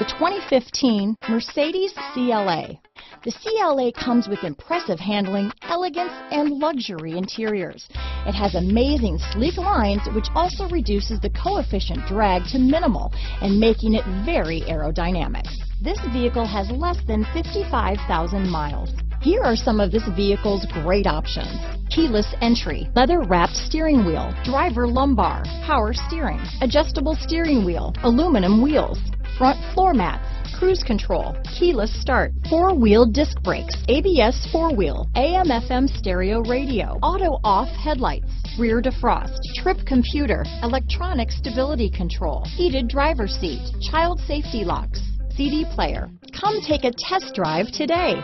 The 2015 Mercedes CLA. The CLA comes with impressive handling, elegance, and luxury interiors. It has amazing sleek lines which also reduces the coefficient drag to minimal and making it very aerodynamic. This vehicle has less than 55,000 miles. Here are some of this vehicle's great options. Keyless entry, leather wrapped steering wheel, driver lumbar, power steering, adjustable steering wheel, aluminum wheels, front floor mats, cruise control, keyless start, four-wheel disc brakes, ABS four-wheel, AM FM stereo radio, auto off headlights, rear defrost, trip computer, electronic stability control, heated driver seat, child safety locks, CD player. Come take a test drive today.